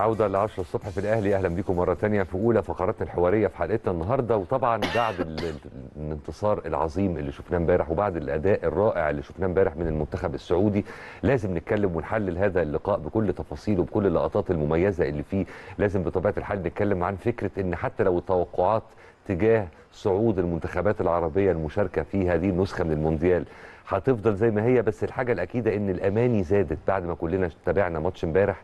عودة ل 10 الصبح في الأهلي. أهلا بكم مرة تانية في أولى فقراتنا الحوارية في حلقتنا النهاردة وطبعا بعد ال- ال- الانتصار العظيم اللي شفناه امبارح وبعد الأداء الرائع اللي شفناه امبارح من المنتخب السعودي. لازم نتكلم ونحلل هذا اللقاء بكل تفاصيله وبكل اللقطات المميزة اللي فيه. لازم بطبيعة الحال نتكلم عن فكرة إن حتى لو التوقعات تجاه صعود المنتخبات العربية المشاركة في هذه النسخة من المونديال هتفضل زي ما هي بس الحاجة الأكيدة إن الأماني زادت بعد ما كلنا تابعنا ماتش امبارح.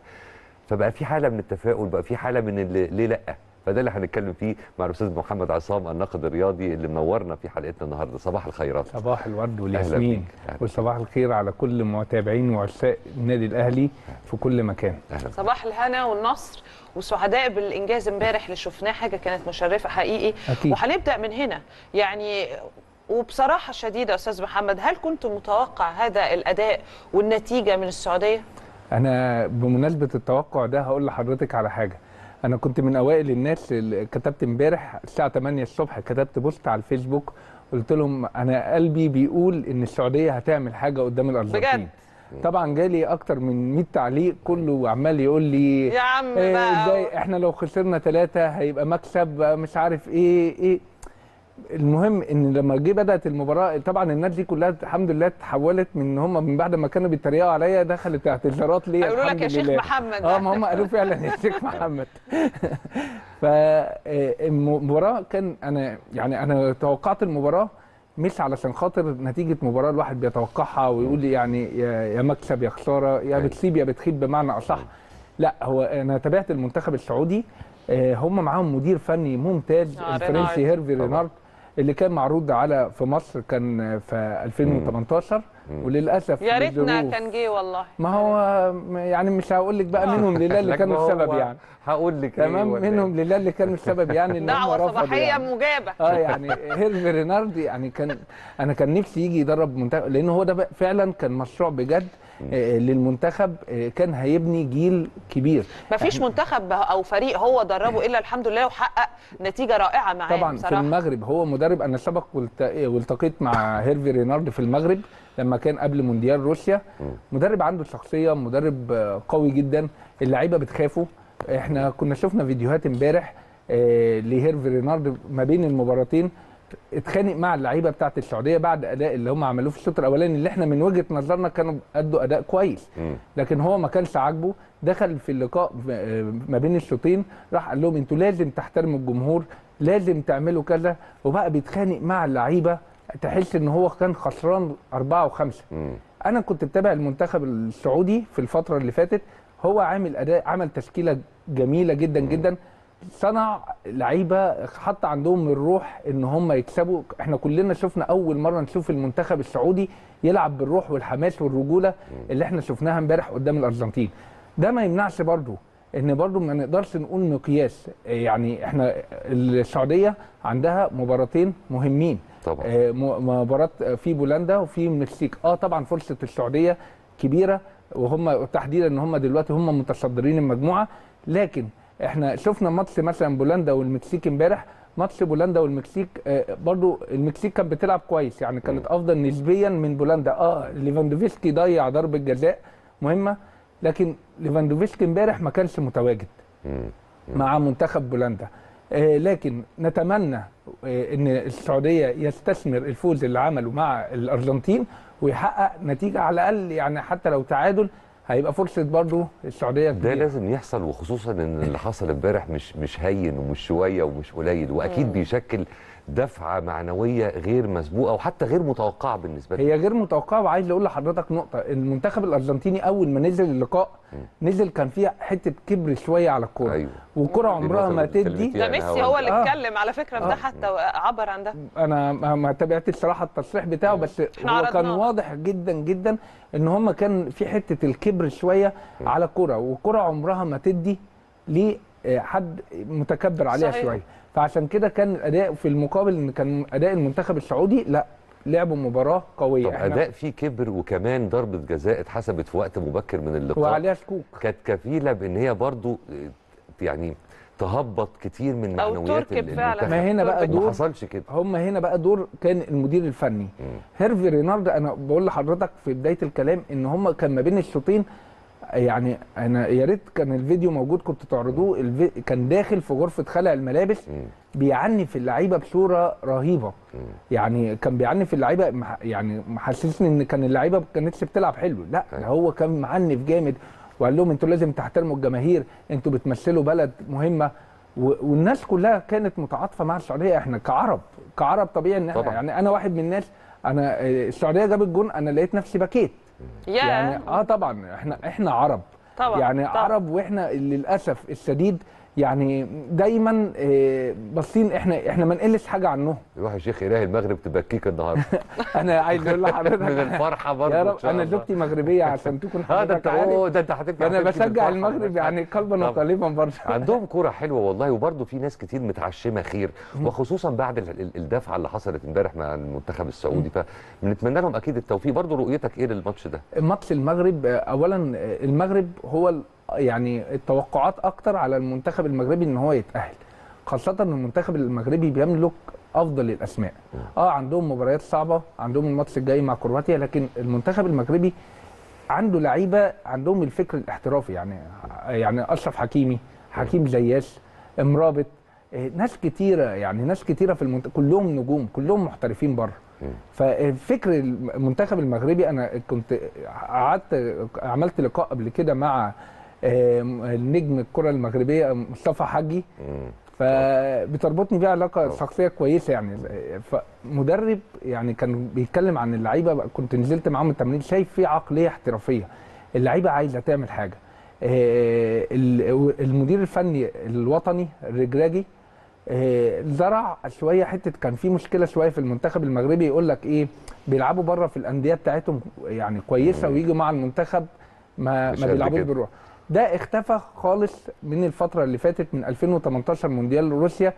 فبقى في حالة من التفاؤل بقى في حالة من اللي ليه لأ؟ فده اللي هنتكلم فيه مع الأستاذ محمد عصام الناقد الرياضي اللي منورنا في حلقتنا النهارده. صباح الخيرات صباح الورد أهلا والياسمين. أهلا. وصباح الخير على كل متابعين وعشاق النادي الأهلي في كل مكان. أهلا صباح الهنا والنصر وسعداء بالإنجاز امبارح اللي شفناه حاجة كانت مشرفة حقيقي. أكيد. وهنبدأ من هنا. يعني وبصراحة شديدة أستاذ محمد هل كنت متوقع هذا الأداء والنتيجة من السعودية؟ أنا بمناسبة التوقع ده هقول لحضرتك على حاجة. أنا كنت من أوائل الناس اللي كتبت امبارح الساعة 8 الصبح كتبت بوست على الفيسبوك قلت لهم أنا قلبي بيقول إن السعودية هتعمل حاجة قدام الأرجنتين. بجد؟ طبعا جالي أكتر من 100 تعليق كله عمال يقول لي يا عم إيه بقى إزاي إحنا لو خسرنا ثلاثة هيبقى مكسب مش عارف إيه إيه. المهم إن لما جه بدأت المباراة طبعا الناس دي كلها الحمد لله اتحولت من إن هم من بعد ما كانوا بيتريقوا عليا دخلت اعتذارات ليا هيقولوا لك يا شيخ لله. محمد آه ما هم قالوا فعلا يا شيخ محمد فالمباراه كان أنا يعني أنا توقعت المباراة مش علشان خاطر نتيجة مباراة الواحد بيتوقعها ويقول يعني يا يا مكسب يا خسارة يا أيوة. بتسيب يا بتخيب بمعنى أصح لا هو أنا تابعت المنتخب السعودي آه، هم معاهم مدير فني ممتاز آه، الفرنسي. هيرفي. رينارد اللي كان معروض على في مصر كان في 2018 وللأسف يا ريتنا كان جه والله. ما هو يعني مش هقول لك بقى منهم لله اللي كانوا السبب يعني. هقول لك إيه تمام؟ منهم إيه؟ لله اللي كانوا السبب يعني إن دعوة صباحية يعني. مجابة. آه يعني هيرفي رينارد يعني كان أنا كان نفسي يجي يدرب منتخب لأن هو ده بقى فعلا كان مشروع بجد. آه، للمنتخب آه، كان هيبني جيل كبير. ما فيش منتخب أو فريق هو دربه إلا الحمد لله وحقق نتيجة رائعة معاه طبعا في بصراحة. المغرب هو مدرب. أنا سبق والت- والتقيت مع هيرفي رينارد في المغرب لما كان قبل مونديال روسيا. مدرب عنده شخصية مدرب آه، قوي جدا. اللعيبة بتخافه. إحنا كنا شفنا فيديوهات امبارح آه، لهيرفي رينارد ما بين المباراتين. اتخانق مع اللعيبة بتاعت السعودية بعد أداء اللي هم عملوه في الشوط الأولاني اللي إحنا من وجهة نظرنا كانوا أدوا أداء كويس مم. لكن هو ما كانش عاجبه دخل في اللقاء ما بين الشوطين راح قال لهم أنتوا لازم تحترموا الجمهور لازم تعملوا كذا وبقى بيتخانق مع اللعيبة تحس إن هو كان خسران أربعة وخمسة مم. أنا كنت متابع المنتخب السعودي في الفترة اللي فاتت هو عامل أداء عمل تشكيلة جميلة جدا جدا صنع لعيبة حط عندهم الروح إن هم يكسبوا. إحنا كلنا شفنا أول مرة نشوف المنتخب السعودي يلعب بالروح والحماس والرجولة اللي إحنا شفناها امبارح قدام الأرجنتين. ده ما يمنعش برضو إن برضو ما نقدرش نقول مقياس يعني إحنا السعودية عندها مباراتين مهمين. طبعا. آه، مباراة في بولندا وفي المكسيك آه طبعا فرصة السعودية كبيرة وهم تحديدا إن هم دلوقتي هم متصدرين المجموعة. لكن إحنا شفنا ماتش مثلا بولندا والمكسيك امبارح. ماتش بولندا والمكسيك آه، برضو المكسيك كانت بتلعب كويس يعني كانت أفضل نسبيا من بولندا. آه ليفاندوفسكي ضيع ضربة جزاء مهمة لكن ليفاندوفسكي امبارح ما كانش متواجد. مع منتخب بولندا. آه، لكن نتمنى آه، إن السعودية يستثمر الفوز اللي عمله مع الأرجنتين ويحقق نتيجة على الأقل يعني حتى لو تعادل هيبقى فرصة برضو السعودية ده كبيرة. لازم يحصل وخصوصا إن اللي حصل امبارح مش مش هين ومش شوية ومش قليل وأكيد بيشكل دفعة معنوية غير مسبوقة وحتى غير متوقعة بالنسبة لي. هي غير متوقعة وعايز أقول لحضرتك نقطة. المنتخب الأرجنتيني أول ما نزل اللقاء نزل كان فيها حتة كبر شوية على الكورة. أيوة. والكره دي عمرها ما تدي. ده ميسي هو- اللي آه. اتكلم على فكرة آه. ده حتى عبر عن ده. أنا ما تابعتش الصراحه التصريح بتاعه بس إحنا هو كان. واضح جدا جدا إن هم كان في حتة الكبر شوية على الكره والكره عمرها ما تدي لحد متكبر عليها صحيح. شوية. فعشان كده كان الأداء في المقابل إن كان أداء المنتخب السعودي لا لعبوا مباراة قوية. طب أداء فيه كبر وكمان ضربة جزاء اتحسبت في وقت مبكر من اللقاء. وعليها شكوك. كانت كفيلة بإن هي برضو آه، يعني تهبط كتير من معنويات تركب ال- فعلا. المنتخب. ما هنا بقى ما ما دور حصلش كده. هم هنا بقى دور كان المدير الفني. هيرفي رينارد أنا بقول لحضرتك في بداية الكلام إن هم كان ما بين الشوطين يعني أنا يا ريت كان الفيديو موجود كنت تعرضوه. الفي... كان داخل في غرفة خلع الملابس. في اللعيبة بصورة رهيبة. يعني كان بيعني في اللعيبة يعني محسسني إن كان اللعيبة ما كانتش بتلعب حلو. لا أيوة. ده هو كان معنف جامد وقال لهم أنتوا لازم تحترموا الجماهير أنتوا بتمثلوا بلد مهمة. و... والناس كلها كانت متعاطفة مع السعودية. إحنا كعرب كعرب طبيعي إن إحنا طبعا. يعني أنا واحد من الناس أنا آه، السعودية جابت جون أنا لقيت نفسي بكيت. يعني آه طبعا إحنا إحنا عرب طبعا يعني طبعا. عرب وإحنا للأسف الشديد يعني دايما آه، باصين إحنا إحنا ما نقلش حاجة عنهم يروح يا شيخ إله المغرب تبكيك النهارده. أنا عايز أقول لحضرتك من الفرحة برضه أنا. زوجتي مغربية عشان تكون آه ده أنت حضرتك عارف. ده أنت هتبكي أنا هتبكي بشجع المغرب. يعني قلبا. وقالبا برضه. عندهم كوره حلوة والله وبرضه في ناس كتير متعشمة خير. وخصوصا بعد ال- ال- الدفعة اللي حصلت امبارح مع المنتخب السعودي. فبنتمنى لهم أكيد التوفيق. برضه رؤيتك إيه للماتش ده؟ ماتش المغرب آه، اولا آه، المغرب هو يعني التوقعات أكتر على المنتخب المغربي إن هو يتأهل. خاصة إن المنتخب المغربي بيملك أفضل الأسماء. آه عندهم مباريات صعبة عندهم الماتش الجاي مع كرواتيا لكن المنتخب المغربي عنده لعيبة عندهم الفكر الاحترافي. يعني يعني أشرف حكيمي حكيم زياش إمرابط آه، ناس كتيرة. يعني ناس كتيرة في المنتخب كلهم نجوم كلهم محترفين بره. ففكر المنتخب المغربي أنا كنت قعدت عملت لقاء قبل كده مع النجم الكرة المغربية مصطفى حجي. فبتربطني بيه علاقة. شخصية كويسة يعني فمدرب يعني كان بيتكلم عن اللعيبة كنت نزلت معاهم التمرين شايف في عقلية احترافية اللعيبة عايزة تعمل حاجة آه، ال- المدير الفني الوطني الرجراجي آه، زرع شوية حتة كان في مشكلة شوية في المنتخب المغربي يقول لك إيه بيلعبوا بره في الأندية بتاعتهم يعني كويسة ويجوا مع المنتخب ما ما بيلعبوش. بالروح ده اختفى خالص من الفترة اللي فاتت من 2018 مونديال روسيا.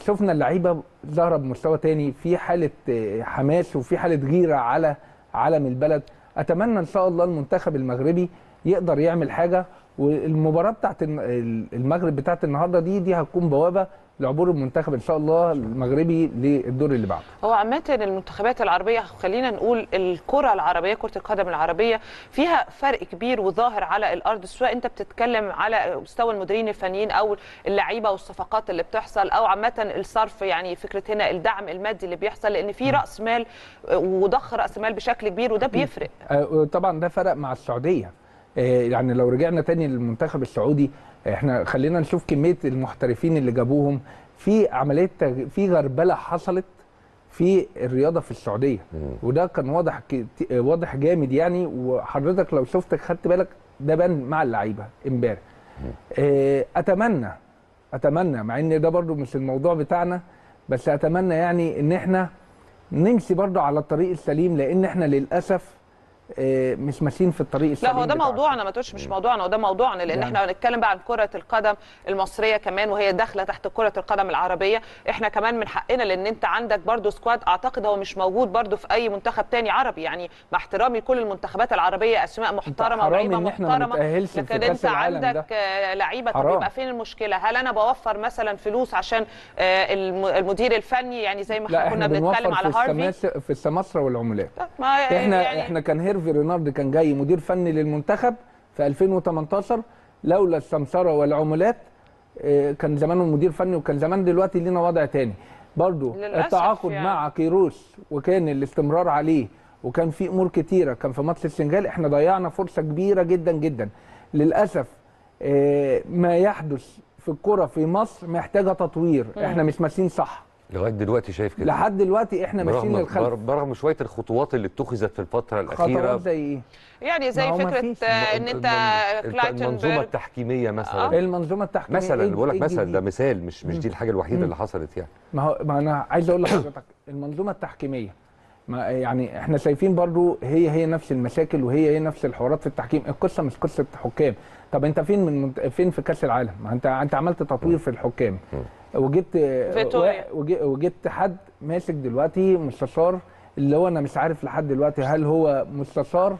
شفنا اللعيبه ظاهره بمستوى تاني في حالة آه، حماس وفي حالة غيرة على علم البلد. أتمنى إن شاء الله المنتخب المغربي يقدر يعمل حاجة والمباراة بتاعت المغرب بتاعت النهارده دي دي هتكون بوابة لعبور المنتخب إن شاء الله المغربي للدور اللي بعده. هو عامة المنتخبات العربية خلينا نقول الكرة العربية كرة القدم العربية فيها فرق كبير وظاهر على الأرض سواء أنت بتتكلم على مستوى المديرين الفنيين أو اللعيبة والصفقات اللي بتحصل أو عامة الصرف يعني فكرة هنا الدعم المادي اللي بيحصل لأن في رأس مال وضخ رأس مال بشكل كبير وده بيفرق. آه، طبعا ده فرق مع السعودية. آه، يعني لو رجعنا تاني للمنتخب السعودي إحنا خلينا نشوف كمية المحترفين اللي جابوهم. في عملية في غربلة حصلت في الرياضة في السعودية. وده كان واضح واضح جامد يعني. وحضرتك لو شفت خدت بالك ده بان مع اللعيبة امبارح. آه، أتمنى أتمنى مع إن ده برضو مش الموضوع بتاعنا بس أتمنى يعني إن إحنا نمشي برضو على الطريق السليم لأن إحنا للأسف مش ماشيين في الطريق لا السليم هو ده. موضوعنا ما تقولش مش موضوعنا وده موضوعنا لأن يعني. إحنا هنتكلم بقى عن كرة القدم المصرية كمان وهي داخلة تحت كرة القدم العربية إحنا كمان من حقنا لأن أنت عندك برضو squad أعتقد هو مش موجود برضو في أي منتخب تاني عربي يعني مع احترامي لكل المنتخبات العربية أسماء محترمة ولعيبه محترمة لكن أنت ده. عندك آه، لعيبة طب. يبقى فين المشكلة هل أنا بوفر مثلا فلوس عشان آه، الم- المدير الفني يعني زي ما لا إحنا كنا بنتكلم على في هيرفي في السماسرة والعمولات ما إحنا يعني إحنا كان هيرفي رينارد كان جاي مدير فني للمنتخب في 2018 لولا السمسرة والعمولات آه، كان زمانه مدير فني وكان زمان دلوقتي لينا وضع تاني. برضو التعاقد يعني. مع كيروش وكان الاستمرار عليه وكان في أمور كتيرة كان في ماتش السنغال إحنا ضيعنا فرصة كبيرة جدا جدا. للأسف آه، ما يحدث في الكرة في مصر محتاجة تطوير. إحنا مش ماشيين صح. لغاية دلوقتي شايف كده. لحد دلوقتي إحنا ماشيين للخلف. برغم شوية الخطوات اللي اتخذت في الفترة الأخيرة. خطوات زي إيه؟ يعني زي فكرة. آه، إن أنت المنظومة كلايتنبرج التحكيمية مثلا. المنظومة التحكيمية مثلا إيه- بقول لك إيه مثلا؟ ده مثال مش مش دي الحاجة الوحيدة اللي حصلت يعني. ما هو ما أنا عايز أقول لحضرتك المنظومة التحكيمية ما يعني إحنا شايفين برضو هي هي نفس المشاكل وهي هي نفس الحوارات في التحكيم. القصة مش قصة حكام. طب أنت فين من فين في كأس العالم؟ ما أنت أنت عملت تطوير في الحكام. وجبت وجبت حد ماسك دلوقتي مستشار اللي هو أنا مش عارف لحد دلوقتي هل هو مستشار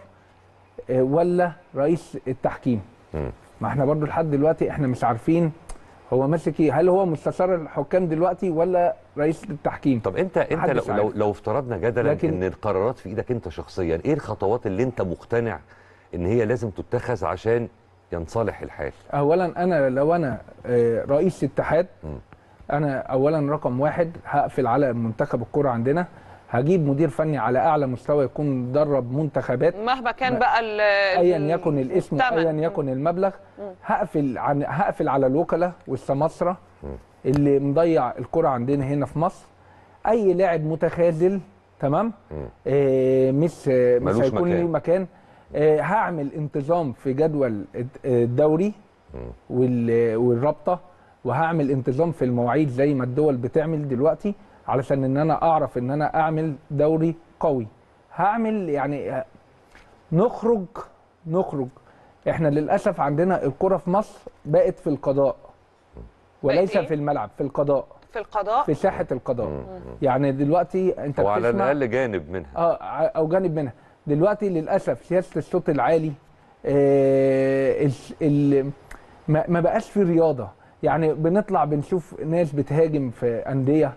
آه، ولا رئيس التحكيم. ما إحنا برضو لحد دلوقتي إحنا مش عارفين هو ماسك إيه هل هو مستشار الحكام دلوقتي ولا رئيس التحكيم طب انت أنت لو لو. لو افترضنا جدلا لكن- إن القرارات في إيدك أنت شخصيا إيه الخطوات اللي أنت مقتنع إن هي لازم تتخذ عشان ينصلح الحال اولا أنا لو أنا آه، رئيس اتحاد. أنا اولا رقم واحد هقفل على منتخب الكورة عندنا. هجيب مدير فني على أعلى مستوى يكون درب منتخبات. مهما كان بقى ال- ايا يكن الاسم. ايا يكن المبلغ. هقفل عن هقفل على الوكلاء والسماسرة اللي مضيع الكره عندنا هنا في مصر. أي لاعب متخاذل تمام. آه مش مش هيكون مكان. ليه مكان. آه هعمل انتظام في جدول الد- الدوري والرابطة. وهعمل انتظام في المواعيد زي ما الدول بتعمل دلوقتي علشان إن أنا أعرف إن أنا أعمل دوري قوي. هعمل يعني نخرج نخرج. إحنا للأسف عندنا الكرة في مصر بقت في القضاء. وليس إيه؟ في الملعب في القضاء. في القضاء؟ في ساحة القضاء. يعني دلوقتي أنت هو على بتسمع الأقل جانب منها. آه أو جانب منها. دلوقتي للأسف سياسة الصوت العالي آه ال ال ما ما بقاش في رياضة. يعني بنطلع بنشوف ناس بتهاجم في أندية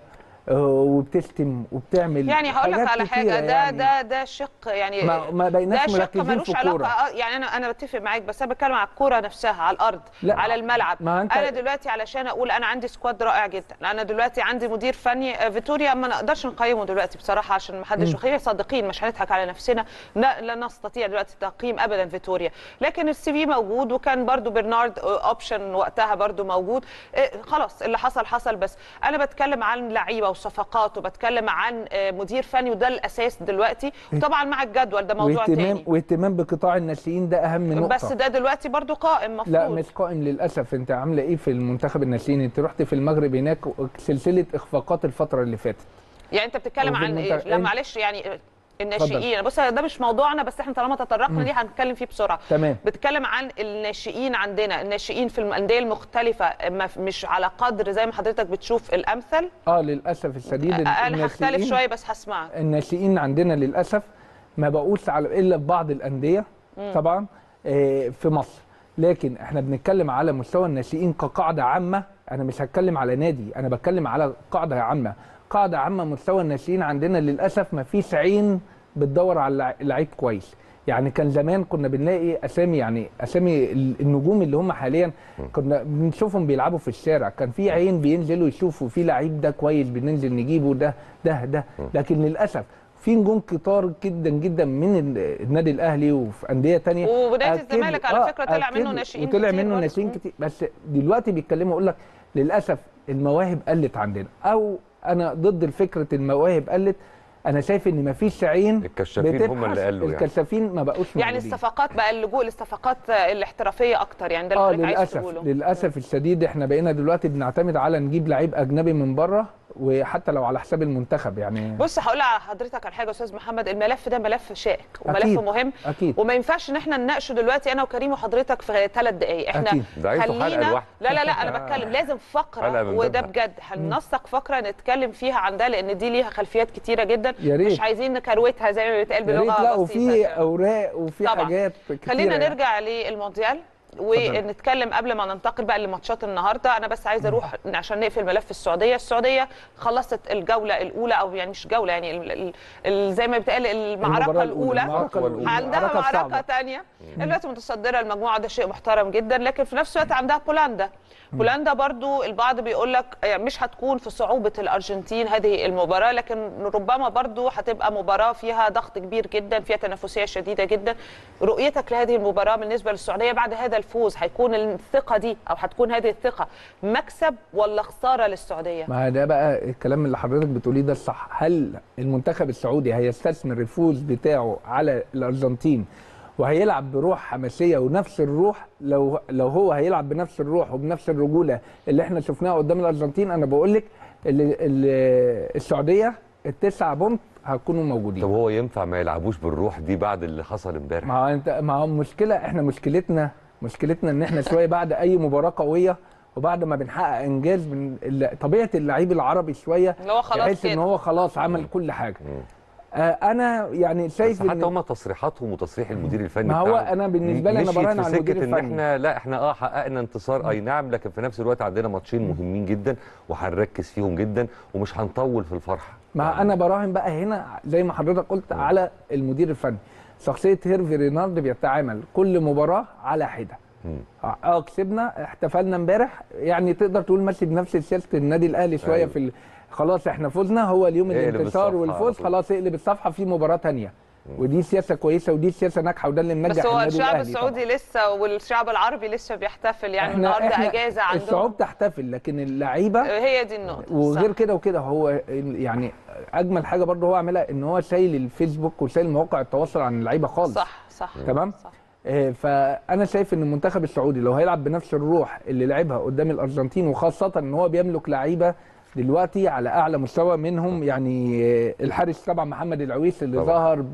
وبتشتم وبتعمل يعني هقول لك على حاجة ده يعني. ده ده شق يعني ما, ما شق مركزين ملوش في علاقة. الكوره آه، يعني أنا أنا بتفق معاك بس أنا بتكلم على الكورة نفسها على الأرض لا، على الملعب. ما أنت- أنا دلوقتي علشان أقول أنا عندي سكواد رائع جدا. أنا دلوقتي عندي مدير فني آه، فيتوريا ما نقدرش نقيمه دلوقتي بصراحة عشان ما حدش خلينا صادقين مش هنضحك على نفسنا. لا, نستطيع دلوقتي تقييم ابدا فيتوريا. لكن ال CV موجود وكان برضو رينارد آه، option وقتها برضو موجود. آه، خلاص اللي حصل حصل بس. أنا بتكلم عن لعيبة وصفقات وبتكلم عن آه، مدير فني وده الأساس دلوقتي. وطبعا مع الجدول ده موضوع واهتمام تاني. واهتمام بقطاع الناشئين ده أهم نقطة. بس ده دلوقتي برضو قائم مفروض. لا مش قائم للأسف. أنت عاملة إيه في المنتخب الناشئين؟ أنت رحت في المغرب هناك سلسله إخفاقات الفترة اللي فاتت. يعني أنت بتتكلم عن المنتخب- إيه؟ لا معلش يعني الناشئين. بص ده مش موضوعنا بس إحنا طالما تطرقنا ليه هنتكلم فيه بسرعة. تمام. بتكلم عن الناشئين عندنا. الناشئين في الأندية المختلفة مش على قدر زي ما حضرتك بتشوف الأمثل؟ آه للأسف الشديد أنا هختلف شوية بس هسمعك. الناشئين عندنا للأسف ما بقوش على إلا في بعض الأندية طبعا آه، في مصر. لكن إحنا بنتكلم على مستوى الناشئين كقاعدة عامة. أنا مش هتكلم على نادي أنا بتكلم على قاعدة عامة. قاعدة عامة مستوى الناشئين عندنا للأسف ما فيش عين بتدور على اللعيب كويس. يعني كان زمان كنا بنلاقي أسامي يعني أسامي ال- النجوم اللي هم حاليا كنا بنشوفهم بيلعبوا في الشارع. كان في عين بينزلوا يشوفوا في لعيب ده كويس بننزل نجيبه ده ده ده. لكن للأسف في نجوم كتار جدا جدا من ال- النادي الأهلي وفي أندية ونادي أكد- الزمالك على فكرة طلع أكد- منه ناشئين وطلع كتير منه برضه. ناشئين. كتير. بس دلوقتي بيتكلموا يقول لك للأسف المواهب قلت عندنا. أو أنا ضد فكره المواهب قلت أنا شايف إن مفيش عين الكشافين هم. اللي قالوا يعني. الكشافين ما بقوش يعني موجودين. الصفقات بقى اللجوء للصفقات الاحترافية أكتر يعني ده اللي حضرتك عايز للأسف للأسف الشديد إحنا بقينا دلوقتي بنعتمد على نجيب لعيب أجنبي من بره وحتى لو على حساب المنتخب يعني بص هقول على حضرتك على حاجة يا أستاذ محمد الملف ده ملف شائك وملف أكيد. مهم أكيد. وما ينفعش إن إحنا نناقشه دلوقتي أنا وكريم وحضرتك في ثلاث دقائق إحنا أكيد. ده عايزه حلقة خلينا لوحده. لا لا لا أنا بتكلم لازم فقرة وده. بجد هننسق فقرة نتكلم فيها عن ده لأن دي ليها خلفيات كتيرة جدا يا ريت. مش عايزين نكروتها زي ما بيتقال بلغة لا بسيطة وفي كده. أوراق وفي طبعاً. حاجات كتيرة خلينا يعني. نرجع للمونديال ونتكلم قبل ما ننتقل بقى لماتشات النهارده. أنا بس عايزة أروح عشان نقفل ملف السعودية. السعودية خلصت الجولة الأولى أو يعني مش جولة يعني ال ال ال زي ما بيتقال المعركة الأولى. المعركة الأولى. عندها معركة. ثانية دلوقتي متصدرة المجموعة ده شيء محترم جدا. لكن في نفس الوقت عندها بولندا. بولندا برضو البعض بيقول لك يعني مش هتكون في صعوبة الأرجنتين هذه المباراة. لكن ربما برضو هتبقى مباراة فيها ضغط كبير جدا فيها تنافسية شديدة جدا. رؤيتك لهذه المباراة بالنسبة للسعودية بعد هذا الفوز هيكون الثقة دي أو هتكون هذه الثقة مكسب ولا خسارة للسعودية؟ ما ده بقى الكلام اللي حضرتك بتقوليه ده الصح. هل المنتخب السعودي هيستثمر الفوز بتاعه على الأرجنتين وهيلعب بروح حماسية ونفس الروح؟ لو لو هو هيلعب بنفس الروح وبنفس الرجولة اللي إحنا شفناها قدام الأرجنتين أنا بقول لك السعودية التسعه بونت هيكونوا موجودين. طب هو ينفع ما يلعبوش بالروح دي بعد اللي حصل امبارح؟ ما هو انت ما هو مشكلة إحنا مشكلتنا مشكلتنا إن إحنا شوية بعد أي مباراة قوية وبعد ما بنحقق إنجاز من طبيعة اللعيب العربي شوية اللي هو خلاص تحس إن. هو خلاص عمل كل حاجة. آه أنا يعني بس شايف حتى إن هم تصريحاتهم وتصريح المدير الفني ما هو بتاعهم أنا بالنسبة لي مشيت براهن على المدير سكة إن الفني. إحنا لا إحنا آه حققنا انتصار. أي نعم لكن في نفس الوقت عندنا ماتشين مهمين جدا وهنركز فيهم جدا ومش هنطول في الفرحة. ما أنا براهن بقى هنا زي ما حضرتك قلت على المدير الفني. شخصية هيرفي رينارد بيتعامل كل مباراة على حدة مم. آه كسبنا احتفلنا امبارح يعني تقدر تقول ماشي بنفس سياسه النادي الأهلي شوية أيوة. في ال... خلاص إحنا فزنا هو اليوم الانتصار والفوز. خلاص اقلب الصفحة في مباراة تانية ودي سياسة كويسة ودي سياسة ناجحة وده اللي منجح بس هو الشعب السعودي طبعاً. لسه والشعب العربي لسه بيحتفل يعني النهارده أجازة عندهم الشعوب تحتفل لكن اللعيبة هي دي النقطة وغير. كده وكده هو يعني أجمل حاجة برضه هو عاملها إن هو شايل الفيسبوك وشايل مواقع التواصل عن اللعيبة خالص صح صح تمام صح. آه، فأنا شايف إن المنتخب السعودي لو هيلعب بنفس الروح اللي لعبها قدام الأرجنتين وخاصة إن هو بيملك لعيبة دلوقتي على أعلى مستوى منهم يعني الحارس طبعا محمد العويس اللي طبعاً. ظهر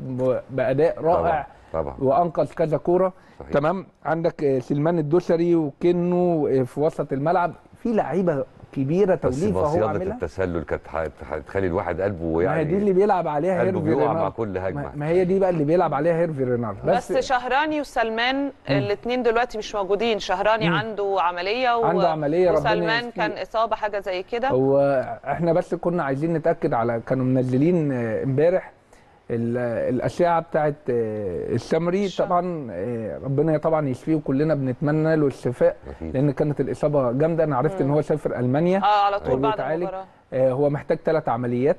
بأداء رائع طبعا. طبعا وأنقذ كذا كورة. تمام؟ عندك سلمان الدوسري وكنو آه، في وسط الملعب. في لعيبة كبيرة بس توليفة هو مصيده عاملها. التسلل كانت ح- هتخلي الواحد قلبه ما هي يعني دي اللي بيلعب عليها قلبه هيرفي بيقع مع كل هجمة. ما- هي دي بقى اللي بيلعب عليها هيرفي رينارد بس, بس شهراني وسلمان الاثنين دلوقتي مش موجودين. شهراني عنده عملية و... عنده عملية، ربنا وسلمان. كان إصابة حاجة زي كده. هو إحنا بس كنا عايزين نتأكد على كانوا منزلين إمبارح الأشعة بتاعت آه، السمري. طبعا آه، ربنا طبعا يشفيه وكلنا بنتمنى له الشفاء. لأن كانت الإصابة جامدة أنا عرفت إن هو سافر ألمانيا آه على طول هو بعد. المباراة آه، هو محتاج ثلاث عمليات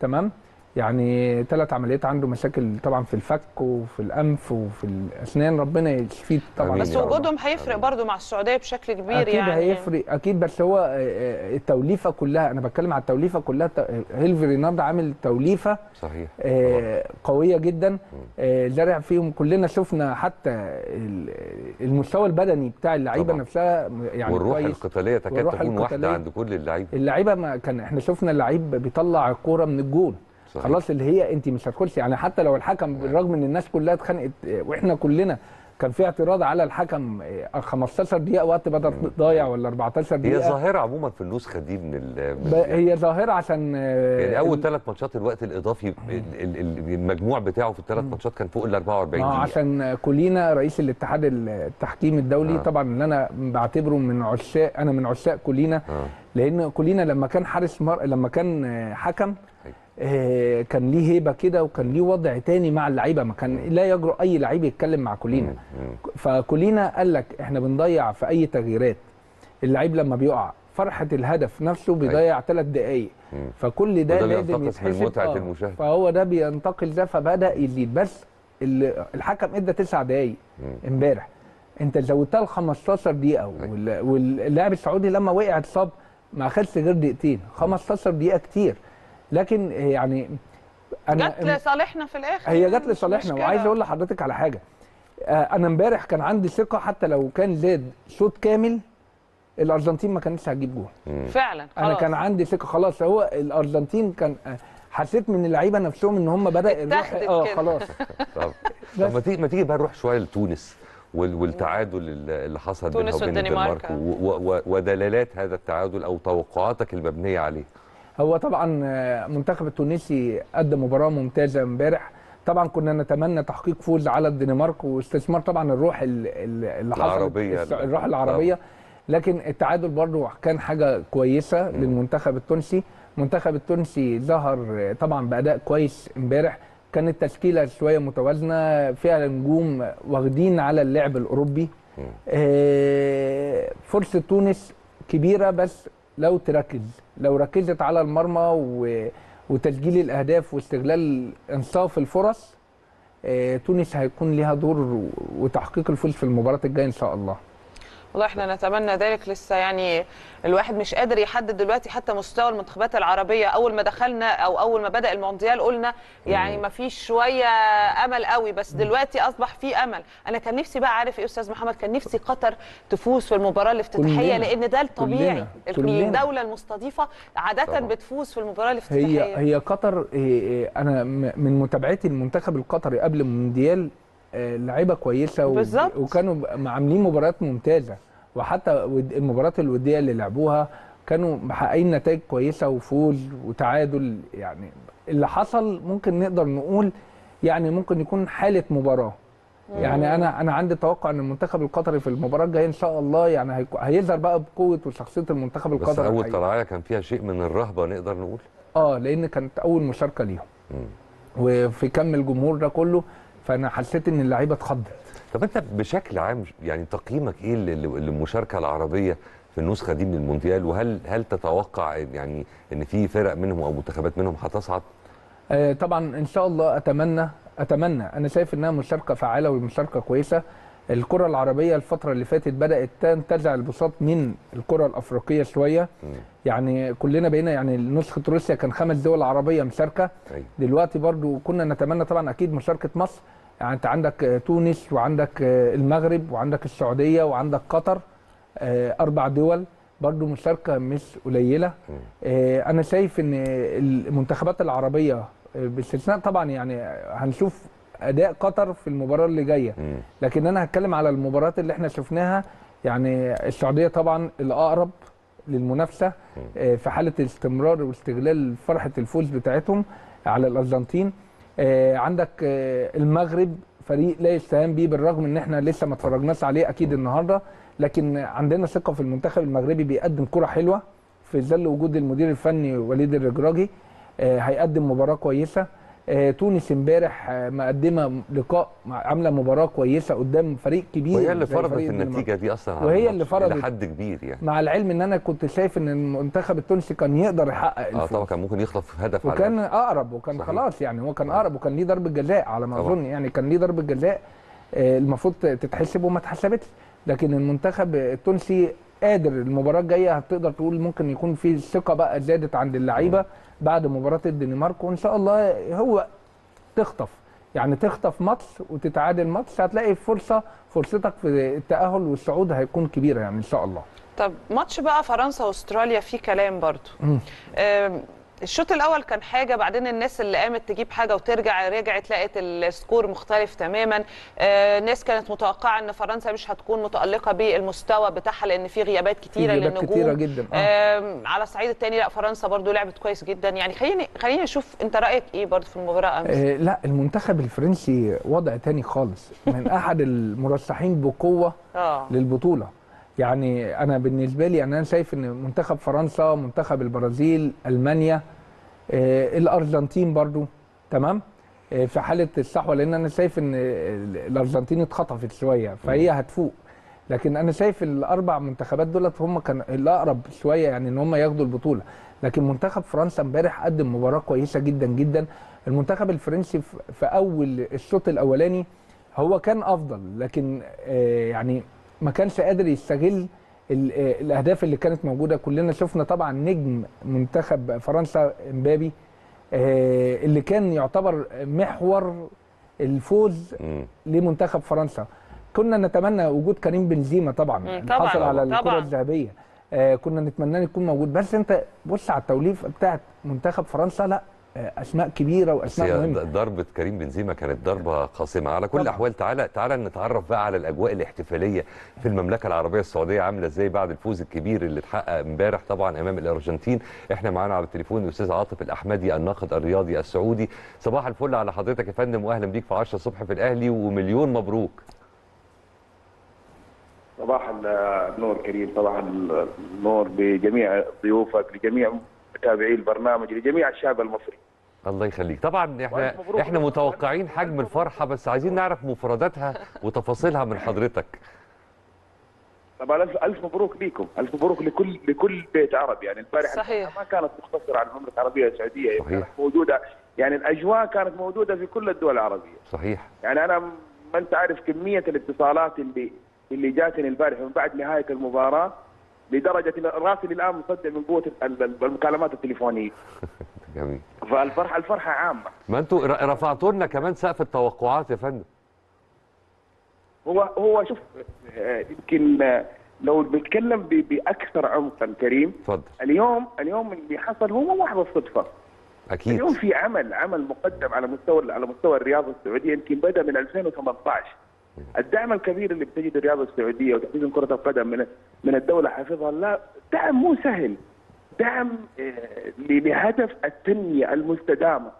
تمام يعني ثلاث عمليات عنده مشاكل طبعا في الفك وفي الأنف وفي الأسنان. ربنا يشفيه طبعا. بس. وجودهم هيفرق برضو مع السعودية بشكل كبير أكيد يعني. هيفرق أكيد. بس هو آه، آه، التوليفة كلها أنا بتكلم على التوليفة كلها هيلفي رينارد عامل توليفة صحيح. آه، قوية جدا. آه، زرع فيهم. كلنا شفنا حتى ال- المستوى البدني بتاع اللعيبة. نفسها يعني والروح كويس. القتالية تكاد تكون واحدة. عند كل اللعيبة. اللعيبة ما كان إحنا شفنا اللعيب بيطلع الكوره من الجون. صحيح. خلاص اللي هي انت مش هتخش يعني حتى لو الحكم بالرغم ان الناس كلها اتخانقت آه، وإحنا كلنا كان في اعتراض على الحكم آه، 15 دقيقة وقت بدل ضايع ولا 14 هي دقيقة ظاهرة عموما في النسخة دي من, ال- من هي ظاهرة عشان آه، يعني أول ال- ثلاث ماتشات الوقت الإضافي ال- ال- ال- المجموع بتاعه في الثلاث ماتشات كان فوق ال 44 ما هو دقيقة عشان كولينا رئيس الاتحاد التحكيم الدولي آه. طبعا اللي أنا بعتبره من عشاق أنا من عشاق كولينا آه. لأن كولينا لما كان حارس مر... لما كان حكم كان ليه هيبة كده وكان ليه وضع تاني مع اللعيبة ما كان لا يجرؤ أي لعيب يتكلم مع كولينا. فكولينا قال لك إحنا بنضيع في أي تغييرات. اللعيب لما بيقع فرحة الهدف نفسه بيضيع ثلاث دقائق. فكل ده لازم يتحسب. آه. فهو ده بينتقل ده فبدأ يزيد بس ال- الحكم إدى تسع دقائق. امبارح. أنت زودتها ل 15 دقيقة وال- واللاعب السعودي لما وقع اتصاب ما اخدش غير دقيقتين. 15 دقيقة كتير. لكن يعني أنا جت لصالحنا في الآخر هي جت لصالحنا. وعايز أقول لحضرتك على حاجة آه، أنا امبارح كان عندي ثقة حتى لو كان زاد شوط كامل الأرجنتين ما كانتش هتجيب جول فعلا أنا خلاص. كان عندي ثقة خلاص هو الأرجنتين كان آه، حسيت من اللعيبة نفسهم إن هم بدأ الروح آه. خلاص طب ما تيجي ما تيجي بقى نروح شوية لتونس وال- والتعادل اللي حصل تونس بينها وبين والدنمارك. الدنمارك ودلالات هذا التعادل أو توقعاتك المبنية عليه هو طبعا آه، المنتخب التونسي قدم مباراة ممتازة امبارح. طبعا كنا نتمنى تحقيق فوز على الدنمارك واستثمار طبعا الروح ال- ال- اللي. الس- الروح العربية. لكن التعادل برضو كان حاجة كويسة للمنتخب التونسي. المنتخب التونسي ظهر آه، طبعا بأداء كويس امبارح. كانت تشكيله شوية متوازنة فيها نجوم واخدين على اللعب الأوروبي. آه، فرصة تونس كبيرة بس لو تركز. لو ركزت على المرمى و... وتسجيل الأهداف واستغلال إنصاف الفرص آه، تونس هيكون ليها دور وتحقيق الفوز في المباراة الجاية إن شاء الله. والله إحنا نتمنى ذلك لسه يعني الواحد مش قادر يحدد دلوقتي حتى مستوى المنتخبات العربية أول ما دخلنا أو أول ما بدأ المونديال قلنا يعني ما فيش شوية أمل قوي بس دلوقتي أصبح في أمل أنا كان نفسي بقى عارف إيه أستاذ محمد كان نفسي قطر تفوز في المباراة الافتتاحية. لأن ده الطبيعي كلنا. كلنا. الدولة المستضيفة عادة طبعا. بتفوز في المباراة الافتتاحية هي هي قطر آه، آه، أنا من متابعتي المنتخب القطري قبل المونديال لعيبة كويسة و- بالظبط. وكانوا عاملين مباريات ممتازة وحتى المباريات الودية اللي لعبوها كانوا محققين نتائج كويسة وفوز وتعادل يعني اللي حصل ممكن نقدر نقول يعني ممكن يكون حالة مباراة يعني أنا أنا عندي توقع إن المنتخب القطري في المباراة الجاية إن شاء الله يعني هيكو- هيظهر بقى بقوة وشخصية المنتخب بس القطري أول الحقيقي. طلعية كان فيها شيء من الرهبة نقدر نقول آه لأن كانت أول مشاركة ليهم. وفي كم الجمهور ده كله فأنا حسيت إن اللعيبة اتخضت. طب أنت بشكل عام يعني تقييمك إيه لل- للمشاركة العربية في النسخة دي من المونديال؟ وهل هل تتوقع يعني إن في فرق منهم أو منتخبات منهم هتصعد؟ آه، طبعا إن شاء الله أتمنى أتمنى. أنا شايف إنها مشاركة فعالة ومشاركة كويسة. الكرة العربية الفترة اللي فاتت بدأت تنتزع البساط من الكرة الأفريقية شوية. يعني كلنا بقينا يعني نسخة روسيا كان خمس دول عربية مشاركة. أيوة. دلوقتي برضو كنا نتمنى طبعا أكيد مشاركة مصر. يعني انت عندك آه، تونس وعندك آه، المغرب وعندك السعودية وعندك قطر آه، أربع دول برضو مشاركة مش قليلة. أنا شايف إن المنتخبات العربية باستثناء طبعا يعني هنشوف أداء قطر في المباراة اللي جاية. لكن أنا هتكلم على المباريات اللي إحنا شفناها. يعني السعودية طبعا الأقرب للمنافسة في حالة استمرار واستغلال فرحة الفوز بتاعتهم على الأرجنتين. عندك آه، المغرب فريق لا يستهان بيه بالرغم إن إحنا لسه ما اتفرجناش عليه أكيد النهارده لكن عندنا ثقة في المنتخب المغربي بيقدم كرة حلوة في ظل وجود المدير الفني وليد الرجراجي آه، هيقدم مباراة كويسة. آه، تونس امبارح آه، مقدمة لقاء عاملة مباراة كويسة قدام فريق كبير وهي اللي فرضت. النتيجة دي أصلا على وهي اللي فرضت. إلى حد كبير يعني مع العلم إن أنا كنت شايف إن المنتخب التونسي كان يقدر يحقق آه الفوز طبعا كان ممكن يخطف هدف على وكان أقرب وكان صحيح. خلاص يعني هو كان أقرب وكان ليه ضربة جزاء على ما. أظن يعني كان ليه ضربة جزاء آه، المفروض تتحسب وما اتحسبتش لكن المنتخب التونسي قادر المباراة الجاية هتقدر تقول ممكن يكون في ثقة بقى زادت عند اللعيبة بعد مباراة الدنمارك وإن شاء الله هو تخطف. يعني تخطف ماتش وتتعادل ماتش هتلاقي فرصة فرصتك في التأهل والصعود هيكون كبيرة يعني إن شاء الله. طب ماتش بقى فرنسا وأستراليا فيه كلام برضو. الشوط الأول كان حاجة بعدين الناس اللي قامت تجيب حاجة وترجع رجعت لقت السكور مختلف تماما. آه، ناس كانت متوقعة إن فرنسا مش هتكون متألقة بالمستوى بتاعها لأن في غيابات كتيرة غيابات للنجوم. كتيرة جداً، آه. آم، على الصعيد الثاني لأ فرنسا برضو لعبت كويس جدا. يعني خليني خليني أشوف أنت رأيك إيه برضو في المباراة أمس؟ آه، لأ المنتخب الفرنسي وضع تاني خالص. من أحد المرشحين بقوة آه. للبطولة. يعني أنا بالنسبة لي أنا شايف إن منتخب فرنسا منتخب البرازيل ألمانيا آه، الأرجنتين برضو تمام؟ آه، في حالة الصحوه لأن أنا شايف إن ال- الأرجنتين اتخطفت شوية فهي هتفوق. لكن أنا شايف الأربع منتخبات دولت هم كان الأقرب شوية يعني إن هم ياخدوا البطولة. لكن منتخب فرنسا امبارح قدم مباراة كويسة جدا جدا. المنتخب الفرنسي في في أول الشوط الأولاني هو كان أفضل لكن آه، يعني ما كانش قادر يستغل ال- آه، الأهداف اللي كانت موجودة كلنا شفنا طبعا نجم منتخب فرنسا إمبابي آه، اللي كان يعتبر محور الفوز. لمنتخب فرنسا كنا نتمنى وجود كريم بنزيما طبعا طبعاً، حصل على. الكرة الذهبية آه كنا نتمنى يكون موجود بس أنت بص على التوليفه بتاعت منتخب فرنسا لا أسماء كبيرة وأسماء مهمة. ض- ضربة كريم بنزيما كانت ضربة قاسمة. على كل طبعاً. الأحوال تعالى تعالى نتعرف بقى على الأجواء الاحتفالية في المملكة العربية السعودية عاملة إزاي بعد الفوز الكبير اللي اتحقق امبارح طبعا أمام الأرجنتين. إحنا معانا على التليفون الأستاذ عاطف الأحمدي الناقد الرياضي السعودي. صباح الفل على حضرتك يا فندم وأهلا بيك في 10 الصبح في الأهلي ومليون مبروك. صباح النور كريم صباح النور لجميع ضيوفك لجميع متابعي البرنامج لجميع الشعب المصري. الله يخليك. طبعا إحنا. إحنا متوقعين حجم الفرحة بس عايزين نعرف مفرداتها وتفاصيلها من حضرتك. طبعا ألف ألف مبروك ليكم. ألف مبروك لكل لكل بيت عربي يعني البارحة صحيح. ما كانت مقتصره على المملكه العربيه السعوديه صحيح. كانت موجودة. يعني الأجواء كانت موجودة في كل الدول العربية. صحيح. يعني أنا ما أنت عارف كمية الاتصالات اللي اللي جاتني البارحة من بعد نهاية المباراة لدرجة إن راسي الان مصدع من قوة ال- ال- المكالمات التليفونية. جميل. فالفرحه الفرحة عامة. ما أنتوا رفعتوا لنا كمان سقف التوقعات يا فندم. هو هو شوف يمكن لو بنتكلم ب- بأكثر عمقا كريم اتفضل. اليوم اليوم اللي حصل هو ما محض الصدفه أكيد. اليوم في عمل عمل مقدم على مستوى على مستوى الرياضة السعودية يمكن بدأ من 2018 الدعم الكبير اللي بتجد الرياضة السعودية وتحديدا كرة القدم من من الدولة حفظها الله دعم مو سهل. دعم آه، لهدف التنمية المستدامة.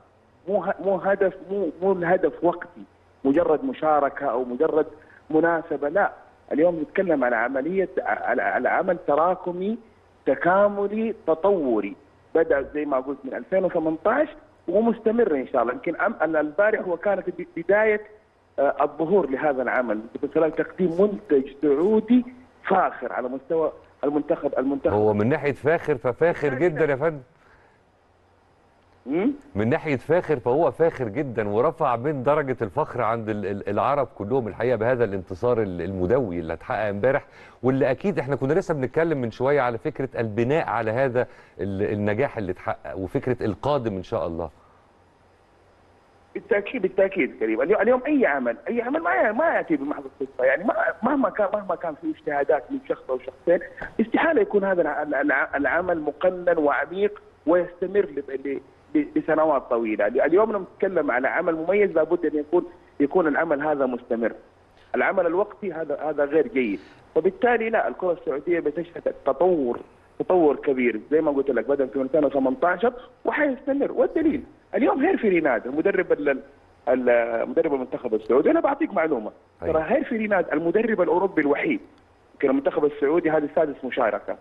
مو مو هدف مو مو الهدف وقتي مجرد مشاركة أو مجرد مناسبة لا. اليوم نتكلم على عملية على عمل تراكمي تكاملي تطوري. بدأ زي ما قلت من 2018 ومستمر إن شاء الله. يمكن البارح هو كانت بداية آه، الظهور لهذا العمل. من خلال تقديم منتج سعودي فاخر على مستوى المنتخب المنتخب. هو من ناحية فاخر ففاخر جدا يا فندم؟ من ناحية فاخر فهو فاخر جدا ورفع من درجة الفخر عند ال- ال- العرب كلهم الحقيقة بهذا الانتصار ال- المدوي اللي اتحقق امبارح واللي أكيد إحنا كنا لسه بنتكلم من شوية على فكرة البناء على هذا ال- النجاح اللي اتحقق وفكرة القادم إن شاء الله. بالتاكيد بالتأكيد كريم. اليوم, أي عمل أي عمل ما ما يأتي بمحض الصدفه يعني ما- مهما كان مهما كان في اجتهادات من شخص أو شخصين استحالة يكون هذا الع- الع- العمل مقنن وعميق ويستمر لسنوات طويلة، اليوم لما نتكلم على عمل مميز لابد أن يكون يكون العمل هذا مستمر. العمل الوقتي هذا هذا غير جيد، وبالتالي لا الكرة السعودية بتشهد تطور تطور كبير. زي ما قلت لك بدا في 2018 وحيستمر والدليل اليوم هيرفي ريناد المدرب ال- ال- مدرب المنتخب السعودي. أنا بعطيك معلومة. أيوة. ترى هيرفي ريناد المدرب الأوروبي الوحيد يمكن المنتخب السعودي هذه سادس مشاركة.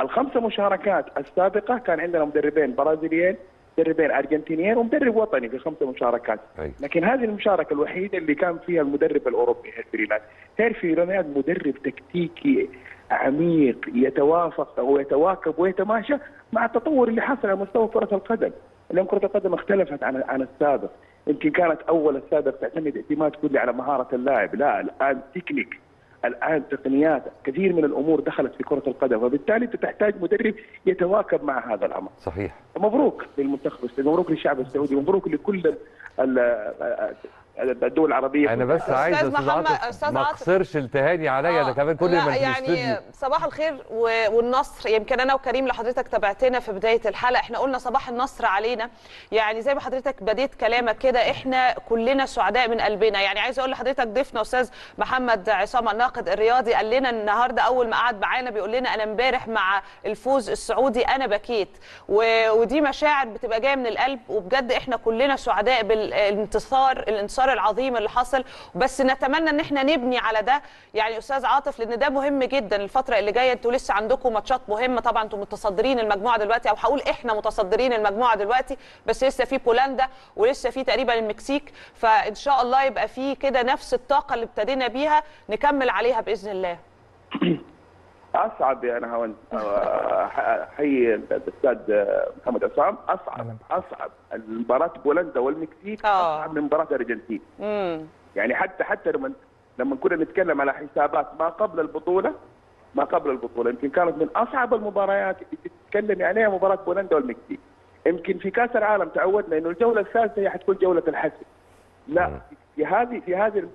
الخمسة مشاركات السابقة كان عندنا مدربين برازيليين مدربين أرجنتينيين ومدرب وطني في خمسة مشاركات. أيوة. لكن هذه المشاركة الوحيدة اللي كان فيها المدرب الأوروبي هيرفي ريناد. هيرفي ريناد مدرب تكتيكي. عميق يتوافق ويتواكب ويتماشى مع التطور اللي حصل على مستوى كرة القدم. اليوم كرة القدم اختلفت عن عن السابق. يمكن كانت أول السابق تعتمد اعتماد كلي على مهارة اللاعب. لا الآن تكنيك الآن تقنيات. كثير من الأمور دخلت في كرة القدم وبالتالي انت تحتاج مدرب يتواكب مع هذا الأمر. صحيح. مبروك للمنتخب السعودي مبروك للشعب السعودي مبروك لكل الدول العربية. أنا بس عايز أستاذ محمد- ما. اقصرش التهاني عليا ده آه، كمان كل ما يعني صباح الخير والنصر. يمكن أنا وكريم لحضرتك تابعتنا في بداية الحلقة. إحنا قلنا صباح النصر علينا. يعني زي ما حضرتك بديت كلامك كده إحنا كلنا سعداء من قلبنا. يعني عايزه أقول لحضرتك ضيفنا أستاذ محمد عصام الناقد الرياضي قال لنا النهارده أول ما قعد معانا بيقول لنا أنا امبارح مع الفوز السعودي أنا بكيت. ودي مشاعر بتبقى جاية من القلب. وبجد إحنا كلنا سعداء بالانتصار الانتصار العظيم اللي حصل بس نتمنى إن إحنا نبني على ده. يعني أستاذ عاطف لأن ده مهم جدا الفترة اللي جاية. أنتوا لسه عندكم ماتشات مهمة. طبعا أنتوا متصدرين المجموعة دلوقتي أو هقول إحنا متصدرين المجموعة دلوقتي بس لسه في بولندا ولسه في تقريبا المكسيك. فإن شاء الله يبقى في كده نفس الطاقة اللي ابتدينا بيها نكمل عليها بإذن الله. أصعب يا نهاوند آه، حي الأستاذ محمد عصام أصعب. أصعب مباراه بولندا والمكسيك آه. أصعب من مباراة الارجنتين يعني حتى حتى لما لما كنا نتكلم على حسابات ما قبل البطولة ما قبل البطولة يمكن كانت من أصعب المباريات اللي تتكلم عليها مباراة بولندا والمكسيك يمكن في كأس العالم تعودنا إنه الجولة الثالثة هي حتكون جولة الحسم لا. في هذه في هذه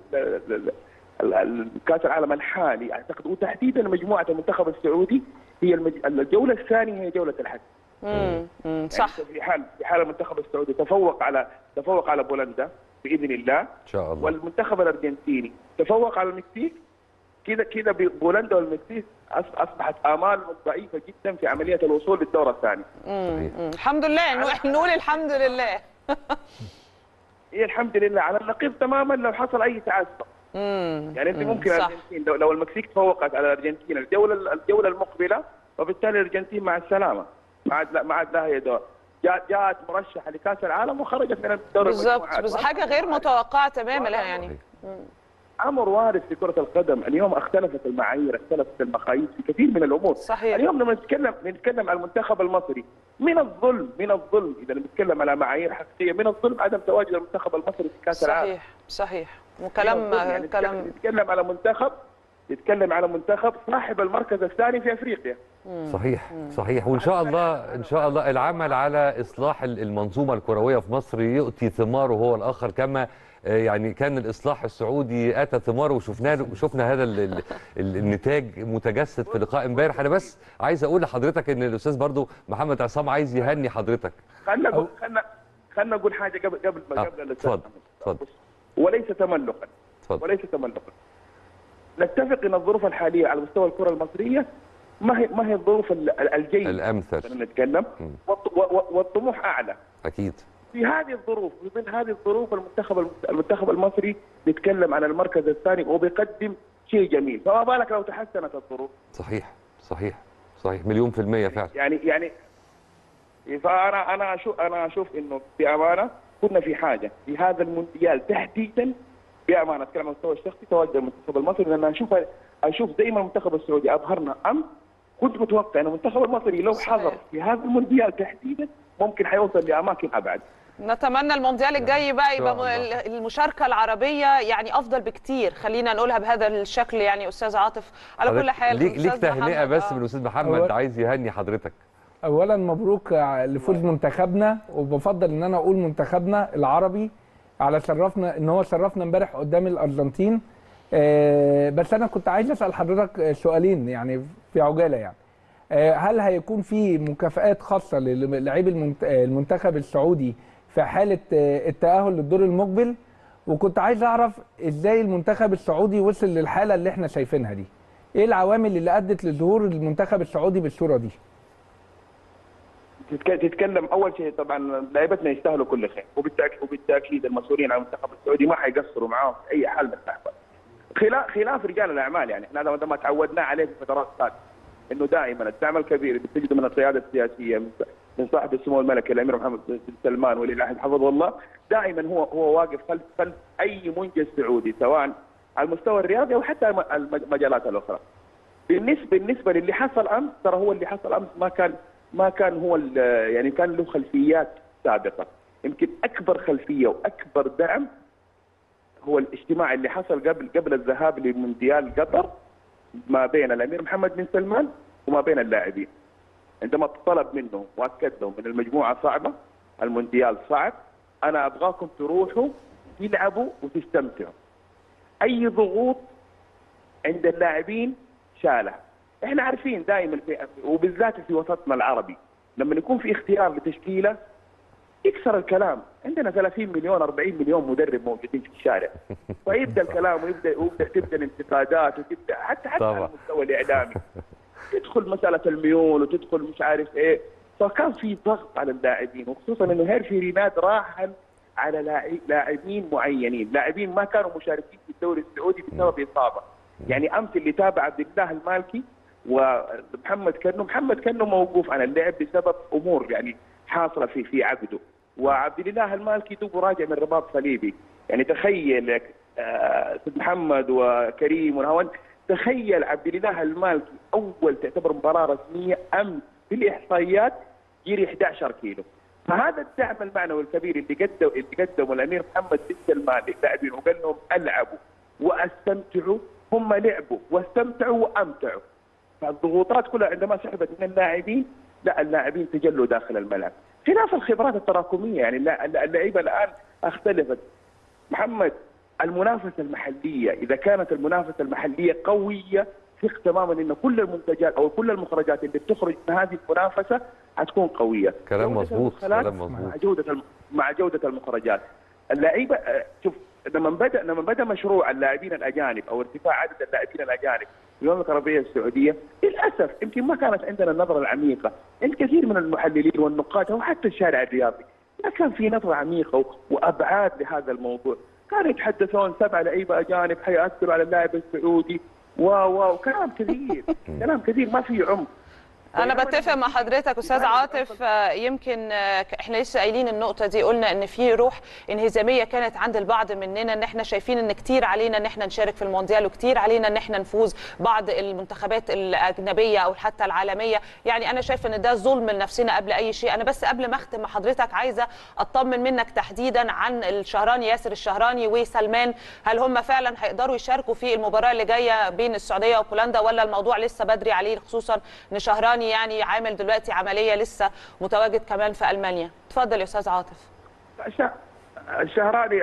كأس العالم الحالي أعتقد وتحديدا مجموعة المنتخب السعودي هي المج... الجولة الثانية هي جولة الحسم امم يعني صح. في حال في حال المنتخب السعودي تفوق على تفوق على بولندا بإذن الله. إن شاء الله. والمنتخب الأرجنتيني تفوق على المكسيك. كذا كذا بولندا والمكسيك أص- أصبحت آمال ضعيفة جدا في عملية الوصول للدور الثاني. أمم، صحيح. أمم، الحمد لله. إحنا نقول الحمد لله. هي الحمد لله. على النقيض تماما لو حصل أي تعثر، امم يعني أنت ممكن الأرجنتين لو, لو المكسيك تفوقت على الأرجنتين الجولة الجولة المقبلة وبالتالي الأرجنتين مع السلامة ما عاد ما عاد لها دور. جاءت مرشحة لكأس العالم وخرجت من الدور بالظبط. بس حاجة غير متوقعة تماما يعني صحيح. أمر وارد في كرة القدم، اليوم اختلفت المعايير، اختلفت المقاييس في كثير من الأمور. صحيح. اليوم لما نتكلم نتكلم عن المنتخب المصري، من الظلم من الظلم إذا نتكلم على معايير حقيقية، من الظلم عدم تواجد المنتخب المصري في كأس العالم. صحيح صحيح وكلام. يعني كلام نتكلم على منتخب نتكلم على منتخب صاحب المركز الثاني في أفريقيا. صحيح صحيح وإن شاء الله إن شاء الله العمل على إصلاح ال- المنظومة الكروية في مصر يؤتي ثماره هو الآخر كما آه، يعني كان الإصلاح السعودي أتى ثماره وشفنا وشفنا هذا ال- ال- ال- النتاج متجسد في لقاء امبارح أنا بس عايز أقول لحضرتك إن الأستاذ برضو محمد عصام عايز يهني حضرتك خلنا خلنا خلنا نقول حاجة قبل قبل آه، قبل اتفضل،. اتفضل. وليس تملقا. وليس تملقا. نتفق إن الظروف الحالية على مستوى الكرة المصرية ما هي ما هي الظروف ال- ال- الجيدة. الأمثل. خلينا نتكلم. والطموح أعلى. أكيد. في هذه الظروف في ظل هذه الظروف المنتخب المنتخب المصري بيتكلم عن المركز الثاني وبيقدم شيء جميل. فما بالك لو تحسنت الظروف؟ صحيح صحيح صحيح. مليون في المية فعلا. يعني يعني فانا أنا أشوف أنا أشوف إنه بأمانة كنا في حاجة في هذا المونديال تحديدا بأمانة اتكلم عن المستوى الشخصي تواجد المنتخب المصري لأن أشوف أشوف زي ما المنتخب السعودي أبهرنا امس كنت متوقع إن المنتخب المصري لو. حضر في هذا المونديال تحديدا ممكن حيوصل لأماكن أبعد نتمنى المونديال الجاي بقى يبقى. المشاركة العربية يعني أفضل بكتير خلينا نقولها بهذا الشكل يعني أستاذ عاطف على كل حال ليك ليك تهنئة بس. من الاستاذ محمد عايز يهني حضرتك اولا مبروك لفوز منتخبنا وبفضل إن أنا أقول منتخبنا العربي على شرفنا إن هو شرفنا امبارح قدام الأرجنتين. آه، بس أنا كنت عايز أسأل حضرتك سؤالين يعني في عجالة يعني. آه، هل هيكون في مكافآت خاصة للاعبي آه، المنتخب السعودي في حالة آه، التأهل للدور المقبل؟ وكنت عايز أعرف إزاي المنتخب السعودي وصل للحالة اللي إحنا شايفينها دي؟ إيه العوامل اللي أدت لظهور المنتخب السعودي بالصورة دي؟ تتكلم أول شيء طبعا لعيبتنا يستاهلوا كل خير وبالتاكيد وبالتأكيد المسؤولين عن المنتخب السعودي ما حيقصروا معاهم في أي حال من الأحوال. خلاف خلاف رجال الأعمال يعني إحنا هذا ما تعودنا عليه في فترات سابقة إنه دائما الدعم الكبير اللي تجده من القياده السياسية من صاحب السمو الملكي الأمير محمد بن سلمان ولي العهد حفظه الله دائما هو هو واقف خلف خلف أي منجز سعودي سواء على المستوى الرياضي أو حتى الم- المجالات الأخرى. بالنسبة بالنسبة للي حصل أمس ترى هو اللي حصل أمس ما كان ما كان هو يعني كان له خلفيات سابقة. يمكن أكبر خلفية وأكبر دعم هو الاجتماع اللي حصل قبل قبل الذهاب لمونديال قطر ما بين الأمير محمد بن سلمان وما بين اللاعبين. عندما طلب منهم وأكد لهم أن المجموعة صعبة المونديال صعب أنا أبغاكم تروحوا تلعبوا وتستمتعوا. أي ضغوط عند اللاعبين شالها. إحنا عارفين دائما في وبالذات في وسطنا العربي لما يكون في اختيار لتشكيلة يكسر الكلام. عندنا 30 مليون 40 مليون مدرب موجودين في الشارع. فيبدا الكلام ويبدا ويبدأ تبدأ الانتقادات وتبدأ حتى حتى طبعا. على المستوى الإعلامي. تدخل مسألة الميول وتدخل مش عارف إيه. فكان في ضغط على اللاعبين وخصوصا إنه هيرفي ريناد راهن على لاعب- لاعبين معينين، لاعبين ما كانوا مشاركين في الدوري السعودي بسبب إصابة. يعني أمس اللي تابع عبد الله المالكي ومحمد كنو، محمد كنو موقوف عن اللعب بسبب أمور يعني حاصلة في في عقده، وعبد الإله المالكي دوبه راجع من رباط صليبي، يعني تخيل آه، أستاذ محمد وكريم ونهاوند تخيل عبد الإله المالكي أول تعتبر مباراة رسمية امس في الإحصائيات يجري 11 كيلو. فهذا الدعم المعنوي الكبير اللي قدم اللي قدمه الأمير محمد بن سلمان للاعبين وقال لهم ألعبوا وأستمتعوا هم لعبوا واستمتعوا وأمتعوا. فالضغوطات كلها عندما سحبت من اللاعبين لا اللاعبين تجلوا داخل الملعب. خلاف الخبرات التراكمية يعني اللعيبة الآن أختلفت. محمد المنافسة المحلية إذا كانت المنافسة المحلية قوية ثق تماما إن كل المنتجات أو كل المخرجات اللي بتخرج من هذه المنافسة حتكون قوية. كلام المدخلات كلام مظبوط. مع جودة مع جودة المخرجات. اللعيبة آه، شوف لما بدا لما بدا مشروع اللاعبين الأجانب أو ارتفاع عدد اللاعبين الأجانب المملكه العربية السعودية للأسف يمكن ما كانت عندنا النظره العميقة. الكثير من المحللين والنقاد أو حتى الشارع الرياضي ما كان في نظرة عميقة وأبعاد لهذا الموضوع. كانوا يتحدثون سبع لعيبة أجانب حيأثروا على اللاعب السعودي. و وكلام كثير. كلام كثير ما في عمق. أنا بينما بتفق مع حضرتك أستاذ يبقى عاطف آه، يمكن آه، إحنا لسه قايلين النقطة دي قلنا إن في روح انهزامية كانت عند البعض مننا إن إحنا شايفين إن كتير علينا إن إحنا نشارك في المونديال وكتير علينا إن إحنا نفوز بعض المنتخبات الأجنبية أو حتى العالمية. يعني أنا شايفة إن ده ظلم لنفسنا قبل أي شيء. أنا بس قبل ما أختم حضرتك عايزة أطمن منك تحديدا عن الشهراني ياسر الشهراني وسلمان. هل هم فعلا هيقدروا يشاركوا في المباراة اللي جاية بين السعودية وبولندا ولا الموضوع لسه بدري عليه خصوصا إن شهراني يعني عامل دلوقتي عملية لسه متواجد كمان في ألمانيا. اتفضل يا أستاذ عاطف. الش- الشهراني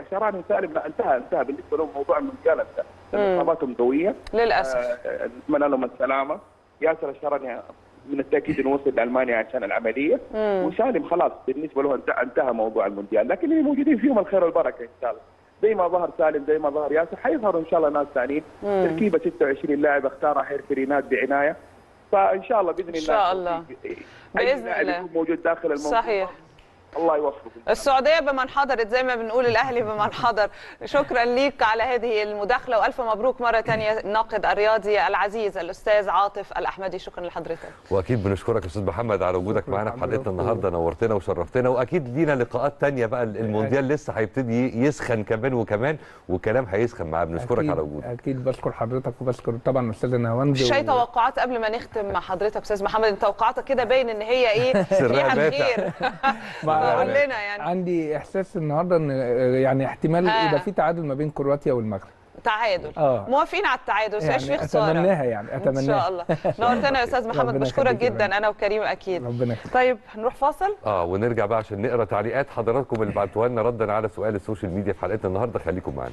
الشهراني سالم لا انتهى انتهى. بالنسبة لهم موضوع المونديال انتهى اصاباتهم قوية. للأسف. آه، نتمنى لهم السلامة. ياسر الشهراني من التأكيد إنه وصل لألمانيا عشان العملية. وسالم خلاص بالنسبة له انت- انتهى موضوع المونديال. لكن اللي موجودين فيهم الخير والبركة إن شاء الله. زي ما ظهر سالم زي ما ظهر ياسر حيظهروا إن شاء الله ناس ثانيين. تركيبة 26 لاعب اختارها حيرفي ريناد بعناية. فإن شاء الله بإذن الله إن شاء الله. لاعب الله. يكون موجود داخل الموضوع صحيح الله يوفقكم. السعودية بمن حضرت زي ما بنقول الأهلي بمن حضر. شكرا ليك على هذه المداخلة وألف مبروك مرة ثانية الناقد الرياضي العزيز الأستاذ عاطف الأحمدي. شكرا لحضرتك. وأكيد بنشكرك يا أستاذ محمد على وجودك معانا في. حلقتنا النهارده نورتنا وشرفتنا وأكيد لينا لقاءات تانية بقى. المونديال لسه هيبتدي يسخن كمان وكمان والكلام هيسخن معاه. بنشكرك على وجودك. أكيد بشكر حضرتك وبشكر طبعا استاذه نهاوند اي و- توقعات قبل ما نختم مع حضرتك أستاذ محمد توقعاتك كده باين إن هي إيه؟ فيها. الخير مع- قول لنا يعني. عندي إحساس النهارده إن يعني احتمال آه. يبقى في تعادل ما بين كرواتيا والمغرب. تعادل. آه. موافقين على التعادل مش في خساره أتمناها يعني إن شاء اتمناها الله. نورتنا يا أستاذ محمد ربنا بشكرك جدا فندم. أنا وكريم أكيد. ربنا يخليك. طيب هنروح فاصل؟ آه ونرجع بقى عشان نقرأ تعليقات حضراتكم اللي بعتوها لنا ردا على سؤال السوشيال ميديا في حلقتنا النهارده. خليكم معانا.